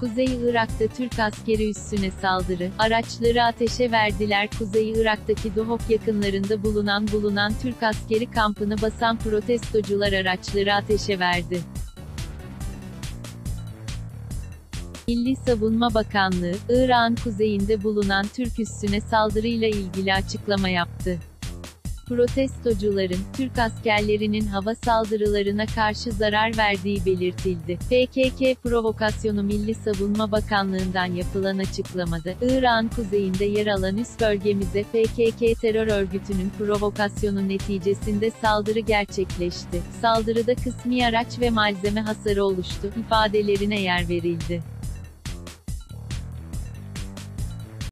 Kuzey Irak'ta Türk askeri üssüne saldırı, araçları ateşe verdiler. Kuzey Irak'taki Duhok yakınlarında bulunan bulunan Türk askeri kampını basan protestocular araçları ateşe verdi. Milli Savunma Bakanlığı, Irak'ın kuzeyinde bulunan Türk üssüne saldırıyla ilgili açıklama yaptı. Protestocuların, Türk askerlerinin hava saldırılarına karşı zarar verdiği belirtildi. PKK provokasyonu Milli Savunma Bakanlığı'ndan yapılan açıklamada, İran kuzeyinde yer alan üst bölgemize PKK terör örgütünün provokasyonu neticesinde saldırı gerçekleşti. Saldırıda kısmi araç ve malzeme hasarı oluştu, ifadelerine yer verildi.